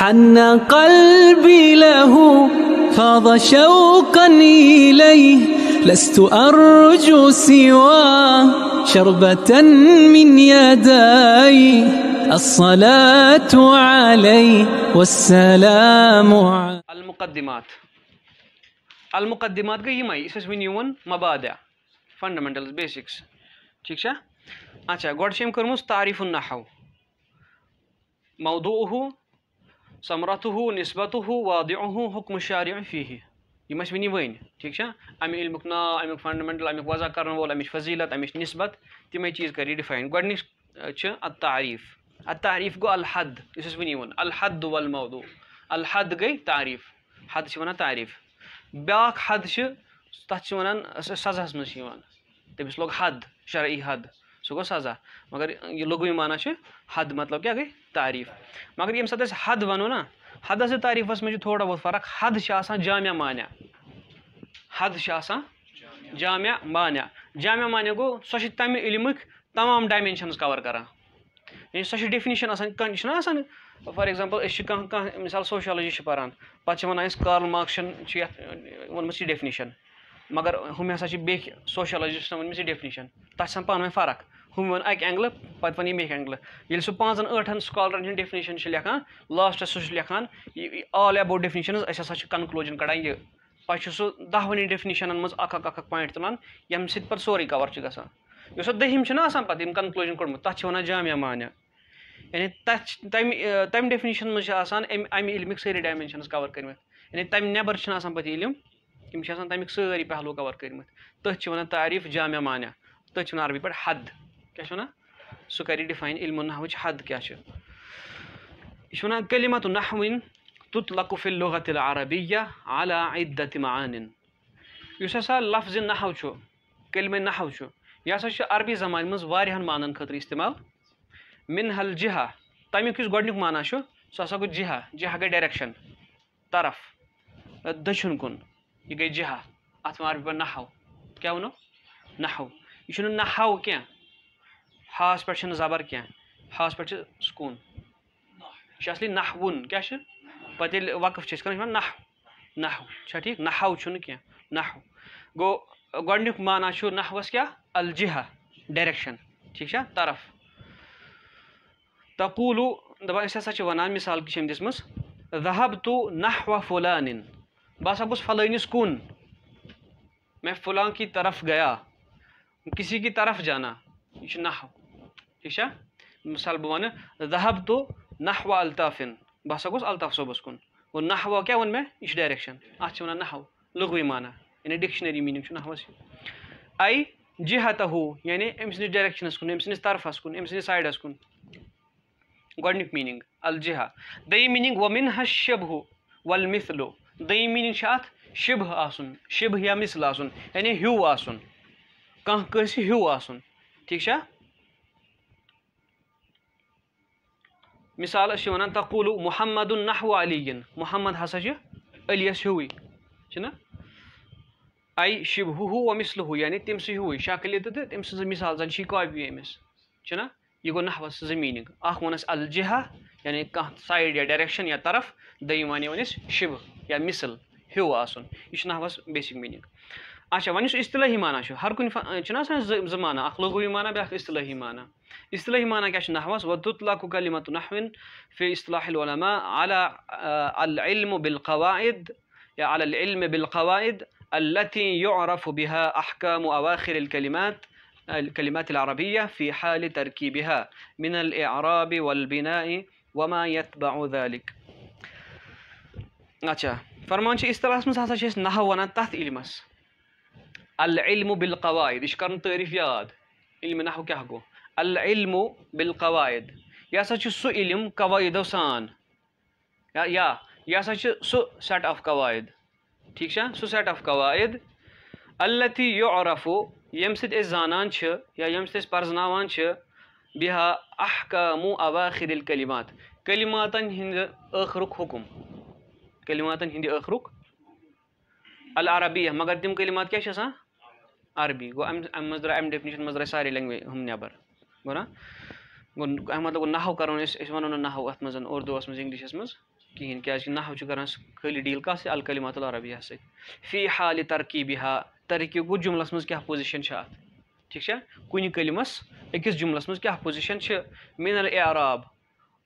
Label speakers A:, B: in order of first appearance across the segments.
A: حن قلبي له فاض شوقا إليه لست أرجو سوى شربة من يدي الصلاة عليه والسلام عليه.
B: المقدمات. المقدمات گٔے یِمے اَسہِ وٕنہِ یِوان مبادع فنڈامنٹلز بیسِکس ٹھیٖک چھا اچھا گۄڈٕ تعریٖف النحو. موضوٗعہ ثمرتہ نسبتہ وادعہ حکم شارع فیہ یِم ٲسۍ وٕنی ؤنۍ ٹھیٖک چھا اَمہِ علمُک ناو اَمیُک فنڈامنٹل اَمیُک وضع کرن وول اَمِچ فضیٖلت اَمِچ نسبت تِمے چیٖز کَرِ یہِ ڈِفاین چھِ ات تعریٖف ات تعریٖف گوٚو الحد. یُس اَسہِ وٕنی ووٚن الحد والمودوٗ الحد گٔے تعریٖف حد چھِ وَنان تعریٖف بیٛاکھ حد چھِ تَتھ چھِ وَنان سزاہَس منٛز چھِ یِوان تٔمِس لوٚگ حد شرعی حد. سُہ گوٚو سزا۔ مگر یہِ لغوی معنی چھُ حد مطلب کیٛاہ گٔے؟ تعریٖف۔ مگر ییٚمہِ ساتہٕ أسۍ حد وَنو نا حدس تہٕ تعریٖفَس منٛز چھِ تھوڑا بہت فرق۔ حد چھِ آسان جامع مانیہ حد چھِ آسان جامع مانیہ جامع مانیہ گوٚو سۄ چھِ تَمہِ علمٕکۍ تمام ڈایمینشَنٕز کَوَر کَران۔ یعنی سۄ چھِ ڈیفنِشَن آسان، کانٛہہ چھُنہ آسان؟ فار ایٚگزامپٕل أسۍ چھِ کانٛہہ کانٛہہ مِثال سوشالجی چھِ پَران۔ پَتہٕ چھِ وَنان أسۍ کارل مارکسَن چھِ یَتھ ووٚنمُت یہِ ڈیفنِشَن مگر ہُمہِ ہَسا چھِ بیٚکہِ سوشالجِسٹَن ووٚنمٕژ یہِ ڈیفنِشَن تَتھ چھِ آسان پانہٕ ؤنۍ فرق۔ ہُم ووٚن اَکہِ اینٛگلہٕ پَتہٕ وَنہِ ییٚمہِ بیٚکہِ اینٛگلہٕ ییٚلہِ سُہ پانٛژَن ٲٹھَن سکالرَن ہِنٛدۍ ڈیفنِشَن چھِ لیکھان لاسٹَس سُہ چھُ لیکھان آل ایباوُٹ ڈیفنِشَنٕز أسۍ ہَسا چھِ کَنکٕلوٗجَن کَڑان یہِ۔ پَتہٕ چھُ سُہ دَہوٕنی ڈیفنِشَنَن منٛز اَکھ اَکھ اَکھ اَکھ پویِنٛٹ تُلان، ییٚمہِ سۭتۍ پَتہٕ سورُے کَوَر چھُ گژھان۔ یُس اَتھ دٔہِم چھُنہ آسان پَتہٕ، یِم کَنکٕلوٗجَن کوٚڑمُت، تَتھ چھِ وَنان جامع مانیہ۔ یعنی تَتھ چھِ تَمہِ تَمہِ ڈیفنِشَن منٛز چھِ آسان اَمہِ اَمہِ علمٕکۍ سٲری ڈایمینشَنٕز کَوَر کٔرمٕتۍ۔ یعنی تَمہِ نٮ۪بر چھِنہٕ آسان پَتہٕ علم، یِم چھِ آسان تَمِکۍ سٲری پہلوٗ کَوَر کٔرمٕتۍ۔ تٔتھۍ چھِ وَنان تعریٖف جامع مانیہ۔ تٔتھۍ چھِ وَنان عربی پٲٹھۍ حد۔ کیٛاہ چھِ وَنان سُہ کَرِ ڈِفاین علمُن نحوٕچ حد کیٛاہ چھِ؟ یہِ چھِ وَنان کٔلِمت نحوٕنۍ تُت لقفِل لُغتِل عربیہ علا عدت معانِن یُس ہَسا لفظِ نحو چھُ کٔلمے نحو چھُ، یہِ ہَسا چھُ عربی زمانہِ منٛز واریاہَن مانَن خٲطرٕ اِستعمال. مِنحل جِہا تَمیُک یُس گۄڈٕنیُک معنی چھُ، سُہ ہَسا گوٚو جِہا جِہا گٔے ڈایریکشَن طرف، دٔچھُن کُن، یہِ گٔے جِہا اَتھ وَنان عربی پٲٹھۍ نحو، کیٛاہ وَنو؟ نحو، یہِ چھُنہٕ نحو کینٛہہ ہاس پٮ۪ٹھ چھِنہٕ زبر کینٛہہ ہاس پٮ۪ٹھ چھِ سکوٗن۔ یہِ چھُ اَصلی نحوُن، کیٛاہ چھُ؟ پَتہٕ ییٚلہِ وقف چھِ، أسۍ کَران یہِ چھِ وَنان نحو۔ نحو، چھا ٹھیٖک؟ نحو چھُنہٕ کینٛہہ، نحو۔ گوٚو، گۄڈٕنیُک معنی چھُ نحوَس کیٛاہ؟ الجِہا ڈایریکشَن، ٹھیٖک چھا؟ طرف۔ تقوٗلوٗ دَپان أسۍ ہَسا چھِ وَنان مِثال چھِ أمۍ دِژمٕژ رحب تو نحوا فُلانِن بہٕ ہَسا گوٚژھ فَلٲنِس کُن مےٚ فُلان کی طرف گیا، کسی کی طرف جانا، یہِ چھُ نحو۔ ٹھیٖک چھا مِثال بہٕ وَنہٕ رحب تو نحوا الطافِن بہٕ ہَسا گوٚژھ الطاف صٲبَس کُن گوٚو نحوا کیٛاہ ووٚن مےٚ یہِ چھُ ڈایریکشَن اَتھ چھِ وَنان نحو لغوٕے معنہ یعنی ڈِکشنٔری میٖنِنٛگ چھُ نحوَس آے جِہتا ہو یعنی أمۍ سٕنٛدِس ڈایریکشَنَس کُن أمۍ سٕنٛدِس طرفَس کُن أمۍ سٕنٛدِس سایڈَس کُن گۄڈٕنیُک میٖنِنٛگ الجِہا دٔیِم میٖنِنٛگ وۄمِن حظ شِبہُ وَل مِثلو دٔیِم میٖنِنٛگ چھِ اَتھ شِبہٕ آسُن شِبہٕ یا مِثل آسُن یعنی ہیوٗ آسُن کانٛہہ کٲنٛسہِ ہیوٗ آسُن ٹھیٖک چھا مِثال أسۍ چھِ وَنان تقوٗلوٗ محمد نحو علی محمد ہسا چھُ علیَس ہیوٗوٕے چھُنہ آے شِب ہُہ ہُہ مِثلہٕ یعنی تٔمۍ سٕے ہیوٗوٕے شکلہِ تہٕ تہٕ تٔمۍ سٕنٛزٕے مِثال زَن کاپی أمِس چھُنہ یہِ گوٚو نحوَس زٕ میٖنِنٛگ اَکھ ووٚن اَسہِ یعنی کانٛہہ سایڈ یا ڈایریکشَن یا طرف دوٚیِم وَنے وۄنۍ أسۍ یا مِثل ہیوٗ آسُن یہِ چھُ نحوَس بیسِک میٖنِنٛگ اچھا وۄنۍ یُس اِصطلٲحی معنی چھُ ہر کُنہِ چھُنہ آسان زٕ زٕ اَکھ لغوٗوی معنی بیٛاکھ اِصطلٲحی معنی اِصطلٲحی معنی کیٛاہ چھُ نحوَس وۄدُت لۄکُٹ علیٖمت نحوِن فے اِصطلاح العلما علا العلم بالقواعد یا علی العلم بالقواعد التي يعرف بها احكام اواخر الكلمات الكلمات العربية في حال تركيبها من الاعراب والبناء وما يتبع ذلك اچھا فرمان چھِ اِصطلاحَس منٛز ہسا چھِ أسۍ نحو وَنان تَتھ علمَس العلم بالقواعد. یہِ چھُ کَرُن تعٲریٖف یاد علمِ نحو گوٚو العلم بالقواعد. ہسا چھُ سُہ علم قواعدو سان. یہِ ہسا چھُ سُہ سیٹ آف قواعد. ٹھیٖک سُہ سیٹ آف قواعد. عرفو ییٚمہِ سۭتۍ أسۍ زانان چھِ یا سۭتۍ أسۍ پَرزناوان چھِ بِہا احکامو اواخِر کلِمات کلِماتَن ہِنٛدِ ٲخرُک حُکُم کلِماتَن ہِنٛدِ ٲخرُک العربیہ مگر تِم کلِمات کیٛاہ چھِ آسان عربی گوٚو اَمہِ اَمہِ منٛز درٛاے اَمہِ ڈیفنِشَن منٛز درٛاے سارے لینٛگویج ہُم نٮ۪بر گوٚو نا؟ گوٚو اَمیُک مطلب گوٚو نحو کَرو أسۍ أسۍ نحو اَتھ منٛز اُردوٗوَس منٛز اِنٛگلِشَس منٛز کِہیٖنۍ، کیٛازِکہِ نحو چھُ کَران خٲلی ڈیٖل کَتھ سۭتۍ الکلمات العربیہ سۭتۍ۔ فی حالہِ ترقی بِہا ترقی گوٚو جُملَس منٛز کیٛاہ پوزِشَن چھِ اَتھ؟ ٹھیٖک چھا؟ کُنہِ کلمَس أکِس جُملَس منٛز کیٛاہ پوزِشَن چھِ؟ مِنَل اعراب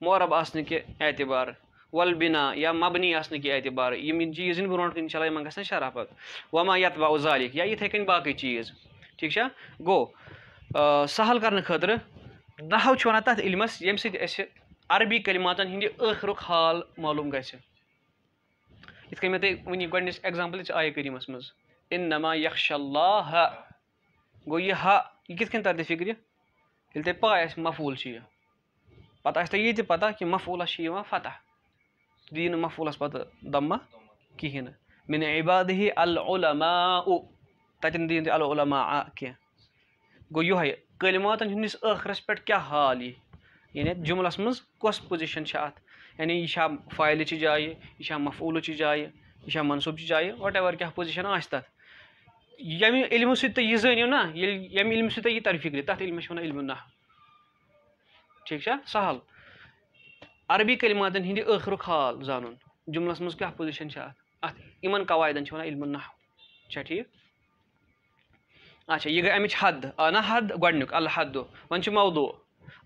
B: مورب آسنہٕ کہِ اعتبار وَلبِنا یا مبنی آسنہٕ کہِ اعتبار، یِم چیٖز یِن برونٛٹھ کُن چَلان، یِمَن گژھن شرافت۔ وما یتبا ظالِق یا یِتھَے کٔنۍ باقٕے چیٖز۔ ٹھیٖک چھا؟ گوٚو سہل کَرنہٕ خٲطرٕ نحو چھُ وَنان تَتھ علمَس، ییٚمہِ سۭتۍ أسۍ عربی کلماتَن ہِنٛدِ ٲخرُک حال معلوٗم گژھِ۔ یِتھ کٔنۍ مےٚ تۄہہِ وٕنی گۄڈنِچ ایٚگزامپٕل چھِ آیہِ کریٖمَس منٛز۔ اِن نما یکش اللہ گوٚو یہِ ہا، یہِ کِتھ کٔنۍ تَرِ تۄہہِ فِکرِ؟ ییٚلہِ تۄہہِ پاے آسہِ مفوٗل چھُ یہِ۔ پَتہٕ آسہِ تۄہہِ یہِ تہِ پَتہ کہِ مفوٗلَس چھِ یِوان فتح۔ دِیِو نہٕ مفوٗلَس پَتہٕ دَمہ کِہیٖنۍ نہٕ مےٚ نہٕ عبادٕ ہی العلما تَتٮ۪ن دِیِو تُہۍ العلما کینٛہہ گوٚو یِہوٚے قٲلماتَن ہِنٛدِس ٲخرَس پٮ۪ٹھ کیٛاہ حال یی یعنی جُملَس منٛز کۄس پُزِشَن چھِ اَتھ یعنی یہِ چھا فایلہِ جایہِ یہِ چھا مفوٗلٕچہِ جایہِ یہِ چھا منصوٗبچہِ جایہِ وَٹ اٮ۪وَر کیٛاہ پُزِشَن آسہِ تَتھ ییٚمہِ علمہٕ سۭتۍ تُہۍ یہِ زٲنِو نا ییٚلہِ ییٚمہِ علمہٕ سۭتۍ تۄہہِ یہِ تَرِ فِکرِ تَتھ علمَس چھِ وَنان علمُ نہ ٹھیٖک چھا سہل۔ عربی کلماتَن ہِنٛدِ ٲخرُک حال زانُن جُملَس منٛز کیٛاہ پُزِشَن چھِ اَتھ اَتھ یِمَن قواعدَن چھِ وَنان علمُ نہ چھا ٹھیٖک آچھا یہِ گٔے اَمِچ حد. نہ حد گۄڈنیُک الحدُ وۄنۍ چھُ مودوٗ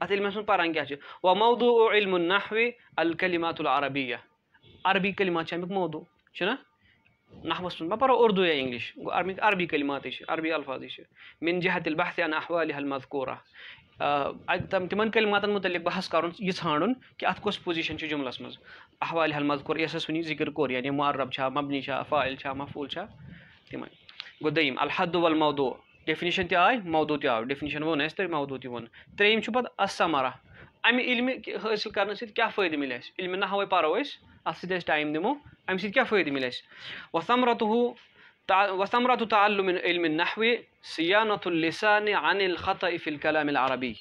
B: اَتھ علمَس منٛز پَران کیٛاہ چھِ وَ مودوٗ علمُ نحوِ الکلِمات العربیہ عربی کلمات چھِ اَمیُک مودوٗ چھُنہ نحوَس منٛز ما پَرو اُردوٗ یا اِنٛگلِش گوٚو عربی کلماتٕے چھِ عربی الفاظٕے چھِ مِن جہتِل بحثن احوالہِ حل مذکوٗرا اَتہِ تِمَن کلماتَن بحث کَرُن، یہِ ژھانٛڈُن کہِ اَتھ کۄس پُزِشَن چھِ جُملَس منٛز۔ احوالہِ حل مذکوٗر یۄس اَسہِ وٕنی ذِکِر کوٚر یعنی معرب چھا، مبنی چھا فایِل چھا مفوٗل چھا تِمَے گوٚو دوٚیِم، الحدُ ول مودوٗ ڈیفِنِشَن تہِ آے مودوٗ تہِ آو۔ ڈیفِنِشَن ووٚن اَسہِ تہٕ مودوٗ تہِ ووٚن۔ ترٛیٚیِم چھُ پَتہٕ اَسَمرا اَمہِ علمہِ حٲصِل کَرنہٕ سۭتۍ کیٛاہ فٲیدٕ مِلہِ اَسہِ؟ علمہِ نہ ہاوَے پَرو أسۍ، اَتھ سۭتۍ أسۍ ٹایم دِمو، اَمہِ سۭتۍ کیٛاہ فٲیدٕ مِلہِ اَسہِ؟ وَسَمرتُ وثمرة تعلم علم النحو صيانة اللسان عن الخطأ في الكلام العربي.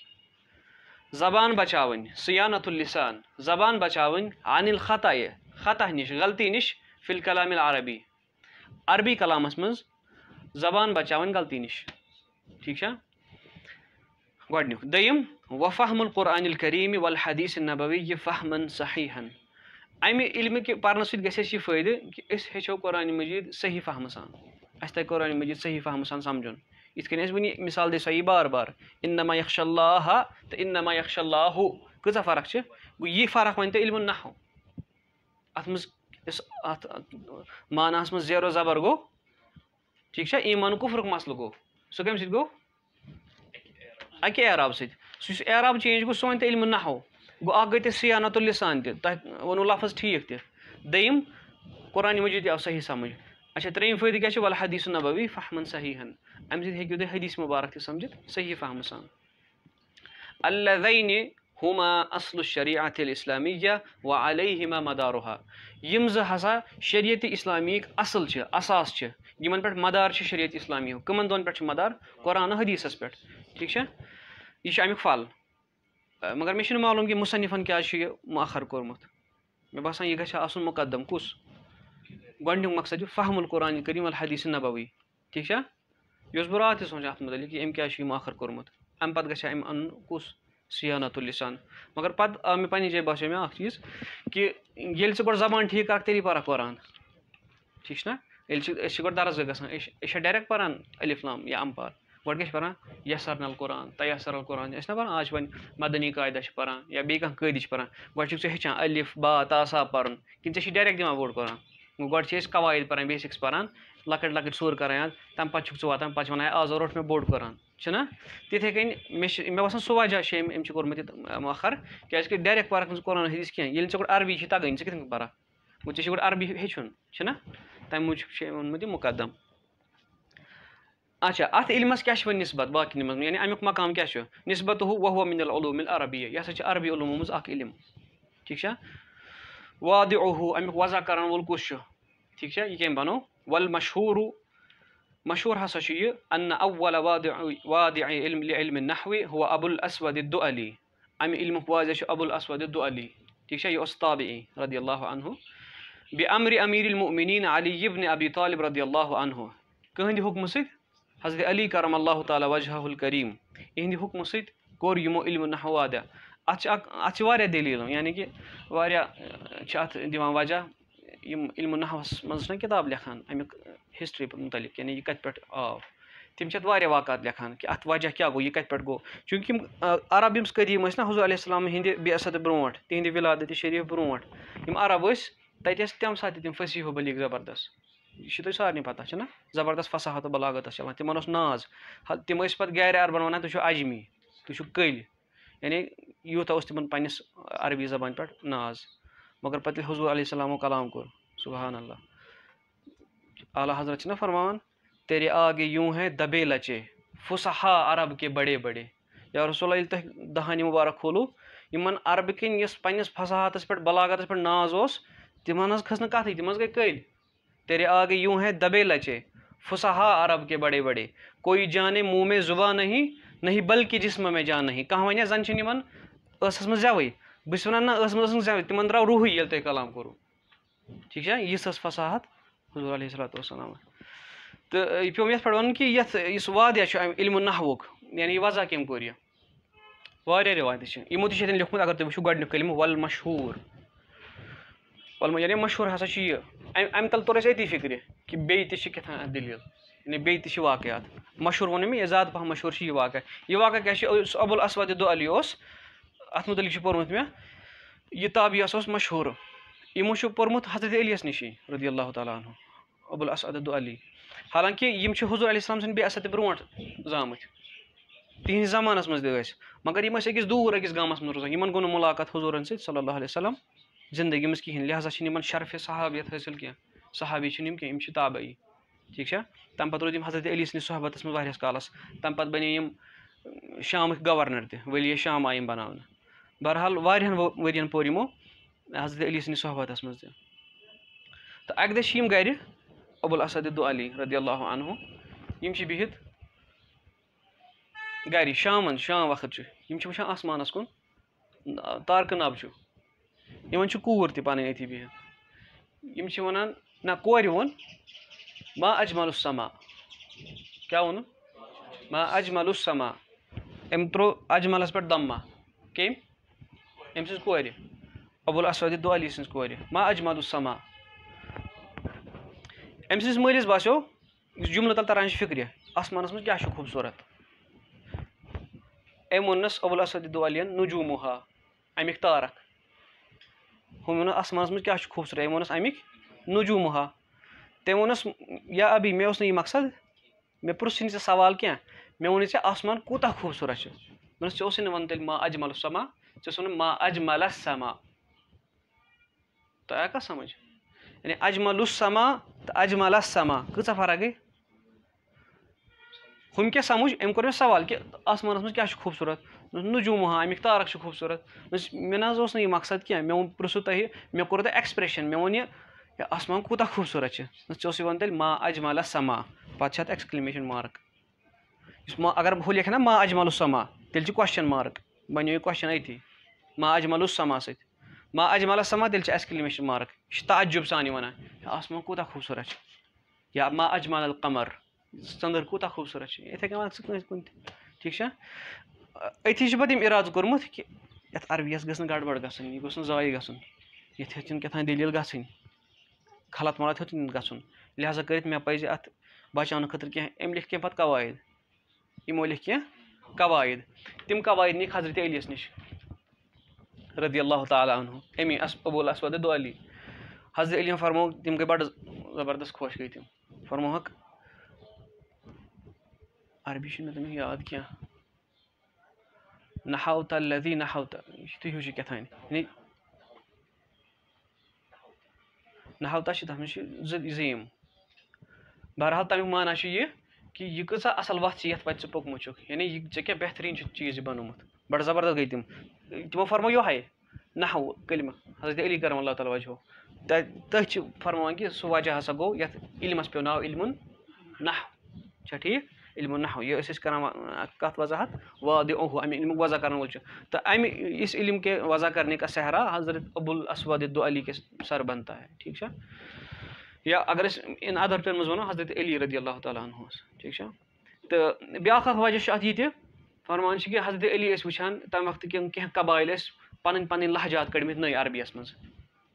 B: زبان بچاون صيانة اللسان. زبان بچاون عن الخطأ. خطأ نش غلطي نش في الكلام العربي. عربي كلام اسمز زبان بچاون غلطي نش. ٹھیک شا؟ گۄڈنیُک دوٚیِم القرآن الكريم والحديث النبوي فهما صحيحا. اَمہِ علمہٕ کہِ پَرنہٕ سۭتۍ گژھِ اَسہِ یہِ فٲیدٕ کہِ أسۍ ہیٚچھو قۄرانِ مجیٖد صحیح فہمہٕ سان۔ اَسہِ تَگہِ قۄرانِ مجیٖد صحیح فہمہٕ سان سَمجھُن یِتھ کٔنۍ اَسہِ وٕنی مِثال دِ سا یی بار بار۔ اِن نما یکش اللہ تہٕ اِن نما یکش اللہ ہُہ کۭژاہ فرق چھِ؟ گوٚو یہِ فرق وۄنۍ تۄہہِ علمُن نہ ہو اَتھ منٛز یُس اَتھ ماناہَس منٛز زیرو زبر گوٚو، ٹھیٖک چھا؟ ایٖمان کُفرُک مَسلہٕ گوٚو۔ سُہ کَمہِ سۭتۍ گوٚو؟ اَکہِ اعراب سۭتۍ۔ سُہ یُس اعراب چینٛج گوٚو، سُہ وۄنۍ تۄہہِ علمُن نہ ہو گوٚو اَکھ گٔے تۄہہِ سِیانت الِسان تہِ تۄہہِ ووٚنوُ لفظ ٹھیٖک تہِ۔ دوٚیِم قۄرانہِ مجیٖد تہِ آو صحیح سَمٕجھ۔ اچھا ترٛیٚیِم فٲیدٕ کیٛاہ چھُ؟ وَلہٕ حدیٖث نبوی فہمن صحیحن اَمہِ سۭتۍ ہیٚکِو تُہۍ حدیٖث مُبارک تہِ سَمجھِتھ صحیح فہمہٕ سان۔ اللہ زینہِ ہُما اصلہٕ شریعت اِسلامیہ و علیہ ہِما مدارُہا یِم زٕ ہسا شریعتِ اِسلامیِکۍ اَصٕل چھِ، اَساس چھِ، یِمن پٮ۪ٹھ مدار چھِ شریعت اِسلامی کٕمن دۄن پٮ۪ٹھ چھُ مدار؟ قۄرانہٕ حدیٖثس پٮ۪ٹھ۔ ٹھیٖک چھا؟ یہِ چھُ اَمیُک پھل مگر مےٚ چھُنہٕ معلوٗم کہِ مُصنِفن کیٛازِ چھُ یہِ مۄخر کوٚرمُت۔ مےٚ باسان یہِ گژھِ ہا آسُن مُقدم۔ کُس؟ گۄڈنیُک مقصد چھُ فہم القرآن کٔرِو الحدیٖث نبوی ٹھیٖک چھا؟ یہِ اوس بہٕ راتھ تہِ سونٛچان اَتھ مُتعلِق کہِ أمۍ کیٛازِ چھُ یہِ مۄخر کوٚرمُت؟ اَمہِ پَتہٕ گژھِ ہا أمۍ اَنُن کُس؟ سِیانت الِسان مگر پَتہٕ آو مےٚ پَنٕنہِ جایہِ باسیو مےٚ اَکھ چیٖز کہِ ییٚلہِ ژٕ گۄڈٕ زبان ٹھیٖک کَرکھ تیٚلی پَرکھ قۄران ٹھیٖک چھُنہ ییٚلہِ چھِ، أسۍ چھِ گۄڈٕ درس گژھان، أسۍ أسۍ چھا ڈایریکٹ پَران علیفلام یا اَمپار؟ گۄڈٕ کیٛاہ چھِ پَران، یَسر نل قۄران تیسر القرآن ٲسۍ نہ پَران آز چھِ وۄنۍ مدنی قاعدہ چھِ پَران، یا بیٚیہِ کانٛہہ قٲیدٕ چھِ پَران۔ گۄڈٕ چھُکھ ژٕ ہیٚچھان الف، با تاصاف پَرُن۔ کِنہٕ ژےٚ چھِ ڈایریکٹ دِوان بوٚڑ قۄران گۄڈٕ چھِ أسۍ قواعد پَران، بیسِکٕس پَران لۄکٕٹۍ لۄکٕٹۍ سُر کَران یاد تَمہِ پَتہٕ چھُکھ ژٕ واتان پَتہٕ چھِ وَنان آز روٚٹ مےٚ بوٚڑ قۄران چھُنہ تِتھَے کٔنۍ مےٚ چھِ مےٚ باسان سُہ وجہ چھِ أمۍ أمۍ چھِ کوٚرمُت یہِ مۄخر کیٛازِکہِ ڈایریکٹ پَرکھ نہٕ ژٕ قۄران حدیٖث کینٛہہ ییٚلہِ ژےٚ گۄڈٕ عربی چھِ تَگٲنی ژٕ کِتھ کٔنۍ پَرکھ گوٚو ژےٚ چھِ گۄڈٕ عربی ہیٚچھُن چھُنہ تَمہِ موٗجوٗب چھِ أمۍ ووٚنمُت یہِ مُقدم۔ اچھا اَتھ علمَس کیٛاہ چھِ نِسبت باقٕے منٛز یعنی اَمیُک مقام کیٛاہ چھُ نِسبت ہُہ وُہ مِنل علوٗم عربی یہِ ہسا چھِ عربی علوٗمو منٛز اکھ علم ٹھیٖک چھا وادِ اوہوٗ اَمیُک وضع کَرَن وول کُس چھُ ٹھیٖک چھا یہِ کٔمۍ بَنو وَل مشہوٗرو مشہوٗر ہسا چھُ اَننہٕ أول وادِ وادِ علم علمِ نحوِ ہُہ ابُل اسود دُ علی اَمہِ علمُک واضح چھُ ابُل اسود دُ علی ٹھیٖک چھا یہِ اوس تابعی رضی اللہ عنہُ بیٚیہِ امرِ امیٖر المعمیٖن علی یِبنہِ ابی طالب رضی اللہ عنہُ کٕہٕنٛدِ حُکمہٕ سۭتۍ حضرت علی کرم اللہ تعالیٰ وجہ الکریٖم یِہنٛدِ حُکمہٕ سۭتۍ کوٚر یِمو علمہِ نحوادہ اَتھ چھِ اَکھ اَتھ چھِ واریاہ دٔلیٖل یعنی کہِ واریاہ چھِ اَتھ دِوان وجہ۔ یِم علمُ نحوَس منٛز چھِنہ کِتاب لیکھان، اَمیُک ہِسٹرٛی مُتعلِق یعنی یہِ کَتہِ پٮ۪ٹھ آو۔ تِم چھِ اَتھ واریاہ واقعات لیکھان کہِ اَتھ وجہ کیٛاہ گوٚو، یہِ کَتہِ پٮ۪ٹھ گوٚو۔ چوٗنٛکہِ یِم عرب یِم قدیٖم ٲسۍ نہ علیہ السلام ہِنٛدِ بے اَصد برونٛٹھ، تِہِنٛدِ وِلادتِ شریٖف برونٛٹھ۔ یِم عرب ٲسۍ، تَتہِ ٲسۍ تَمہِ ساتہٕ تہِ تِم فصیح و زبردست۔ یہِ چھُ تۄہہِ سارنٕے پَتہ زبردست فصاحت و بلاغت ٲس چَلان تِمَن اوس ناز۔ تِم ٲسۍ پَتہٕ گَرِ اَربَن وَنان تُہۍ چھُو اجمی، تُہۍ چھُو کٔلۍ۔ یعنی یوٗتاہ اوس تِمَن پنٛنِس عربی زبانہِ پٮ۪ٹھ ناز۔ مگر پَتہٕ ییٚلہِ حضوٗر علیہ السلامُ کلام کوٚر، سُبحان اللہ۔ اعلیٰ حضرت چھِنہ فرماوان، تیرے آگے یوٗں ہے دبے لچے فُسہا عرب کے بڑے بڑے۔ یا رسول ییٚلہِ تۄہہِ دَہَنہِ مُبارک کھوٗلوٗ، یِمَن عربہٕ کِنۍ یۄس پنٛنِس فصاحتَس پٮ۪ٹھ، بلاغتَس پٮ۪ٹھ ناز اوس، تِمَن حظ کھٔژ نہٕ کَتھٕے، تِم حظ گٔے کٔلۍ۔ تیرے آگے یوٗں ہے دبے لچے فُسہا عرب کے بڑے بڑے۔ کوئی جانے موٗ میں زُبان نہیں نہیں بلکہِ جِسمہٕ مےٚ جان نہیں۔ کانٛہہ وَنہِ زَن چھِنہٕ یِمَن ٲسَس منٛز زٮ۪وٕے بہٕ چھُس وَنان نہ ٲسَس منٛز ٲس نہٕ تِمَن درٛاو روحٕے ییٚلہِ تۄہہِ کلام کوٚروٗ ٹھیٖک چھا یِژھ ٲس فصاحت حضوٗر علیہ صلاتُ وسلام تہٕ یہِ پیوٚو مےٚ یَتھ پٮ۪ٹھ وَنُن کہِ یَتھ یُس وادیا چھُ اَمہِ علمُ نحوُک یعنی یہِ وضاح کٔمۍ کوٚر یہِ واریاہ رِوایتہٕ چھِ یِمو تہِ چھِ ییٚتٮ۪ن اگر تُہۍ وٕچھِو گۄڈٕنیُک علمہٕ وَل مشہوٗر وَل یعنی مشہوٗر ہسا چھُ یہِ اَمہِ اَمہِ تَل توٚر اَسہِ أتی فِکرِ کہِ بیٚیہِ تہِ چھِ کیٛاہ تام دٔلیٖل یعنی بیٚیہِ تہِ چھِ واقعات. مشہوٗر ووٚن مےٚ یہِ زیادٕ پَہم مشہوٗر چھِ یہِ واقع یہِ واقع کیٛاہ چھِ یُس ابوٗل اسود دۄہ علی اوس اَتھ مُتعلِق چھُ پوٚرمُت مےٚ یہِ تابِیَس اوس مشہوٗر یِمو چھُ پوٚرمُت حضرت علیَس نِشی رُدی اللہ تعالیٰ عنہ ابوٗل اسد علی حالانکہِ یِم چھِ حضوٗر علیہ السلام سٕنٛدۍ بیٚیہِ اَصد برونٛٹھ زامٕتۍ تِہِنٛدِس زمانَس منٛز تہِ ٲسۍ مگر یِم ٲسۍ أکِس دوٗر أکِس گامَس منٛز روزان یِمَن گوٚو نہٕ مُلاقات حضوٗرَن سۭتۍ صلی اللہ علیہ وسلم. زندگی منٛز کِہیٖنۍ، لہٰذا چھِنہٕ یِمَن شرفہِ صحابیت حٲصِل کینٛہہ۔ صحابی چھِنہٕ یِم کینٛہہ، یِم چھِ تابعی، ٹھیٖک چھا؟ تَمہِ پَتہٕ روٗدۍ یِم حضرت علی سٕنٛدِس صحبتَس منٛز واریاہَس کالَس۔ تَمہِ پَتہٕ بَنے یِم شامٕکۍ گورنر تہِ ؤلی شام آیہِ یِم بَناونہٕ۔ بہرحال واریاہَن ؤرۍ یَن پوٚر یِمو حضرت علی سٕنٛدِس صحبتَس منٛز تہِ۔ تہٕ اَکہِ دۄہ چھِ یِم گَرِ علی رضی اللہ عنہُ، یِم چھِ بِہِتھ گَرِ، شامَن، شام وقت چھُ۔ یِم چھِ وٕچھان آسمانَس کُن، تارکہٕ نب چھُ یِمَن چھِ کوٗر تہِ پَنٕنۍ أتھی بِہِتھ یِم چھِ وَنان نہ کورِ ووٚن ما اجمل السما کیٛاہ ووٚنُن ما اجمل السما أمۍ ترٛوو اجملَس پٮ۪ٹھ دَمہ کٔمۍ أمۍ سٕنٛز کورِ ابوٗل اسد علی سٕنٛز کورِ ما اجمل السما أمۍ سٕنٛدِس مٲلِس باسیٚو یُس جُملہٕ تَل تَران چھِ فِکرِ آسمانَس منٛز کیٛاہ چھُ خوٗبصوٗرت أمۍ ووٚننَس ابوٗل اسد علیَن نجوٗمُہا اَمِکۍ تارَک ہُم ووٚنُن آسمانَس منٛز کیٛاہ چھُ خوٗبصوٗرت؟ أمۍ ووٚنُس اَمِکۍ نجوٗمُہا۔ تٔمۍ ووٚنُس یا ابھی مےٚ اوس نہٕ یہِ مقصد، مےٚ پرٛژھ نہٕ ژےٚ سوال کینٛہہ۔ مےٚ ووٚنُے ژےٚ آسمان کوٗتاہ خوٗبصوٗرت چھُ۔ دوٚپنَس ژےٚ اوسُے نہٕ وَنُن تیٚلہِ ما اجمل سما ژےٚ اوس وَنُن ما اجمل سما تۄہہِ آو کَتھ سَمٕجھ؟ یعنی اجمل السما تہٕ اجمل سما کۭژاہ فرق گٔے ہُم کیٛاہ سَمٕجھ؟ أمۍ کوٚر مےٚ سوال کہِ آسمانَس منٛز کیٛاہ چھُ خوٗبصوٗرت؟ نجوٗمہا اَمِکۍ تارَک چھِ خوٗبصوٗرت۔ مےٚ نہ حظ اوس نہٕ یہِ مقصد کینٛہہ۔ مےٚ ووٚن پِرٛژھوٗ تۄہہِ، مےٚ کوٚر تۄہہِ ایٚکٕسپرٛیشَن مےٚ ووٚن یہِ آسمان کوٗتاہ خوٗبصوٗرت چھِ؟ ژےٚ اوسُے تیٚلہِ، ما اجمل سما پَتہٕ چھِ اَتھ ایٚکٕسکلمیشَن مارٕک یُس ما اگر ہُہ لیکھِ نا، ما اجمل السما تیٚلہِ چھِ کوسچن مارٕک بَنیو یہِ کوسچن ما اجمل السما سۭتۍ۔ ما اجمل سما تیٚلہِ چھِ ایٚکٕسکلمیشَن مارٕک یہِ چھِ تعجُب سان وَنان۔ آسمان کوٗتاہ خوٗبصوٗرت یا ما اجمل القمر ژٔندٕر کوٗتاہ خوٗبصوٗرت چھِ یِتھَے کٔنۍ وَنکھ ژٕ کٲنٛسہِ کُنہِ تہِ ٹھیٖک چھا أتھی چھِ پَتہٕ أمۍ اِرادٕ کوٚرمُت کہِ یَتھ عربِیَس گٔژھ نہٕ گڑبڑ گژھٕنۍ یہِ گوٚژھ نہٕ ضایہِ گژھُن یَتھ ہیٚژٕنۍ کیٛاہ تام دٔلیٖل گژھٕنۍ خلط ملط ہیوٚت نہٕ گژھُن لِہٰذا کٔرِتھ مےٚ پَزِ اَتھ بَچاونہٕ خٲطرٕ کینٛہہ أمۍ لیکھِ کینٛہہ پَتہٕ قواعد یِمو لیکھِ کینٛہہ قواعد تِم قواعد نِکھ حضرت علیَس نِش رضی اللہ تعالیٰ عنہ امی اَس ابوٗل اسود علی حضرت علی فرمو تِم گٔے بَڑٕ زبردست خۄش گٔے تِم فرموہَکھ عربی چھُنہٕ مےٚ تٔمِس یاد کینٛہہ نہ ہاوتا لدی نہ ہاوتا یہِ چھُ تُہۍ ہیوٗ چھُ کیٛاہ تام یعنی نہ چھِ تَتھ منٛز چھِ زٕ زیٖم بہرحال تَمیُک معنا چھُ یہِ کہِ یہِ کۭژاہ اَصٕل وَتھ ژےٚ یَتھ وَتہِ ژٕ پوٚکمُت چھُکھ یعنی یہِ ژےٚ کیٛاہ بہتریٖن چھُ چیٖز یہِ بَنومُت بَڑٕ زبردست گٔے تِم تِمو فرمو یِہوٚے نہ ہو کٔلمہٕ حضرت علی کرم اللہ تعالیٰ وجہ تٔتھۍ چھِ فرماوان کہِ سُہ وجہ ہسا گوٚو یَتھ علمَس پیوٚو ناو علمُن نہ چھا ٹھیٖک علمُن نحو یہِ ٲسۍ أسۍ کَران کَتھ وضاحت؟ وادِ اوٚہ اَمہِ وضع کَرَن وول چھُ۔ تہٕ اَمہِ، یُس علم کے وضع کَرنے کا صحرا حضرت ابوٗل اسود علی کے سر بنتا ہے، ٹھیٖک چھا؟ یا اگر أسۍ اِن اَدَر ٹٔرمٕز وَنو، حضرت علی رضی اللہ تعالیٰ عنہُس ٹھیٖک چھا؟ تہٕ بیٛاکھ اَکھ وجہ چھُ اَتھ یہِ تہِ فرمان کہ حضرت علی ٲسۍ وٕچھان تَمہِ وقتہٕ کٮ۪ن کینٛہہ قبایل ٲسۍ پَنٕنۍ پَنٕنۍ لہجات کٔڑمٕتۍ نٔے عربِیَس منٛز۔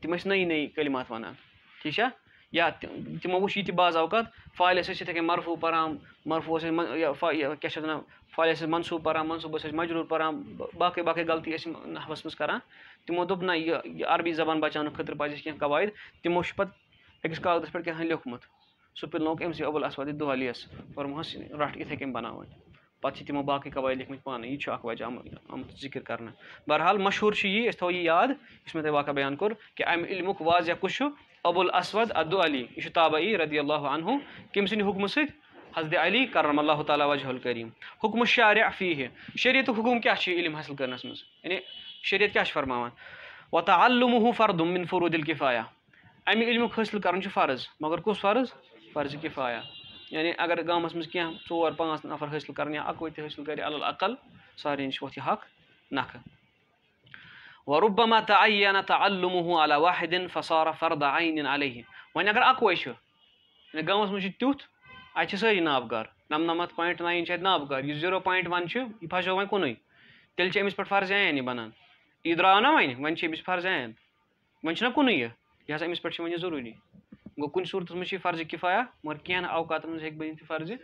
B: تِم ٲسۍ نٔے نٔے کلمات وَنان، ٹھیٖک چھا؟ یا تِمو وٕچھ یہِ تہِ بعض اوقات فالہِ ٲسۍ أسۍ یِتھَے کٔنۍ مرفوٗ پَران مرفوٗ ٲسۍ أسۍ کیٛاہ چھِ اَتھ وَنان فالہِ ٲسۍ أسۍ منصوٗب پَران، منصوٗب ٲسۍ أسۍ مجروٗر پَران، باقٕے باقٕے غلطی ٲسۍ یِم نحوَس منٛز کَران۔ تِمو دوٚپ نہ، یہِ عربی زبان بَچاونہٕ خٲطرٕ پَزِ اَسہِ کینٛہہ قواعد۔ تِمو چھُ پَتہٕ أکِس کاغذَس پٮ۪ٹھ کیٛاہ تام لیوٚکھمُت۔ سُہ پِلنووُکھ أمسٕے عبوٗل اَسوَدِ دۄہلیَس کوٚرمَس رَٹھ یِتھَے کٔنۍ بَناوٕنۍ۔ پَتہٕ چھِ تِمو باقٕے قواعد لیکھمٕتۍ پانَے یہِ چھُ اَکھ وجہ آمُت ذِکِر کَرنہٕ۔ بہرحال مشہوٗر چھُ یی، أسۍ تھاوو یہِ یاد، یُس مےٚ تۄہہِ واقع بیان کوٚر، کہِ اَمہِ علمُک واضح کُس چھُ عبوٗل اَسوَد عدُ علی یہِ چھُ تابعی رضی اللہ عنہُ کٔمۍ سٕنٛدِ حُکمہٕ سۭتۍ حضرت علی کرم اللہ تعالیٰ وجہ الکریٖم حُکمہٕ شارِ فیٖہہِ شریعتُک حُکُم کیٛاہ چھُ علم حٲصِل کَرنَس منٛز یعنی شریعت کیٛاہ چھُ فرماوان وۄتا المہوٗ فردُم مِن فروٗد الکِفایا اَمہِ علمُک حٲصِل کَرُن فرض مگر کُس فرض فرضہِ کِفایا یعنی اگر گامَس منٛز کینٛہہ ژور پانٛژھ نفر حٲصِل کَران یا اَکوے تہِ حٲصِل کَرِ العقل سارنٕے چھِ وۄتھ یہِ حق نَکھٕ نہ تہٕ المہوٗ علیٰ واحدِن فسارا فردا عیٖن علیہ وۄنۍ اگر اَکوے چھُ گامَس منٛز چھُ تیُتھ اَتہِ چھِ سٲری نابگار نَمنَمَتھ پویِنٛٹ نایِن چھِ اَتہِ نابگار یُس زیٖرو پویِنٛٹ وَن چھُ یہِ پھسیو وۄنۍ کُنُے تیٚلہِ چھِ أمِس پٮ۪ٹھ فرض عین یہِ بَنان. یہِ درٛاو نہ وۄنۍ وۄنۍ چھِ أمِس فرض عین وۄنۍ چھُنہ کُنُے یہِ یہِ ہسا أمِس پٮ۪ٹھ چھِ وۄنۍ یہِ ضروٗری گوٚو کُنہِ صوٗرتَس منٛز چھِ یہِ فرضہِ کِفایا مگر کینٛہہ اوقاتَن منٛز ہیٚکہِ بٔنِتھ یہِ فرضہِ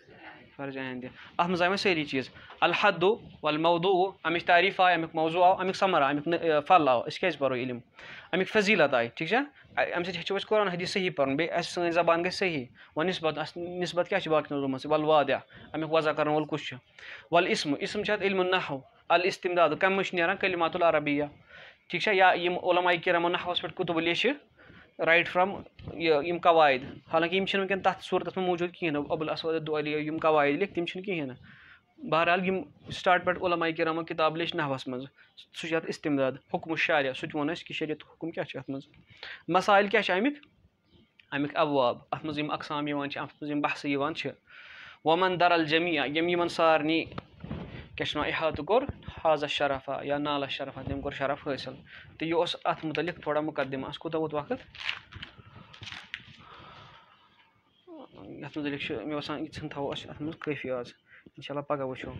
B: فرضہِ عین اَتھ منٛز آے سٲری چیٖز الحدُ وَلمودوٗ اَمِچ تعریٖف آے اَمیُک موضوٗع آو اَمیُک سَمر آو اَمیُک پھل آو أسۍ کیازِ پَرو علم اَمیُک فضیٖلت آے ٹھیٖک چھا اَمہِ سۭتۍ ہیٚچھو أسۍ قرآن حدیٖث صحیح پَرُن بیٚیہِ اَسہِ سٲنۍ زبان گژھِ صحیح وۄنۍ نِسبت نِسبت کیاہ چھِ باقٕیَن سۭتۍ وَلہٕ اَمیُک وضع کَرَن وول کُس چھُ اِسم چھِ اَتھ علمُن نحو الستمداد کَمہِ منٛز چھِ نیران کلمات العربیہ ٹھیٖک چھا یا یِم علما کِرَمو نحوَس پٮ۪ٹھ کُتُب لیٚچھِ رایٹ فرٛام یہِ یِم قواعد. حالانکہِ یِم چھِنہٕ وٕنکٮ۪ن تَتھ صوٗرتَس منٛز موٗجوٗد کِہیٖنۍ نہٕ عبُل اسد علی یِم قواعد لیکھ تِم چھِنہٕ کِہیٖنۍ. نہٕ بہرحال یِم سٹاٹ پٮ۪ٹھ علما کِرَمو کِتاب لیٚچھ نحوَس منٛز، سُہ چھُ اَتھ اِستِمداد. حُکمہٕ شاریا سُہ تہِ ووٚن اَسہِ کہِ شریعت حُکُم کیٛاہ چھُ اَتھ منٛز؟ مَسایِل کیٛاہ چھِ اَمِکۍ؟ اَمیُک اَواب اَتھ منٛز یِم اقسام یِوان چھِ، اَتھ منٛز یِم بحثہٕ یِوان چھِ. وۄمَن دَرل جمیا ییٚمۍ یِمَن سارنٕے کیٛاہ چھِ وَنان احاتہٕ کوٚر حاضہ شرفا یا نالہ شرفا تٔمۍ کوٚر شرف حٲصِل تہٕ یہِ اوس اَتھ مُتعلِق تھوڑا مقدمہ اَسہِ کوٗتاہ ووت وقت یَتھ مُتعلِق چھُ مےٚ باسان یِژھن تھاوو أسۍ اَتھ منٛز کٲفی آز اِنشاء اللہ پگہ وٕچھو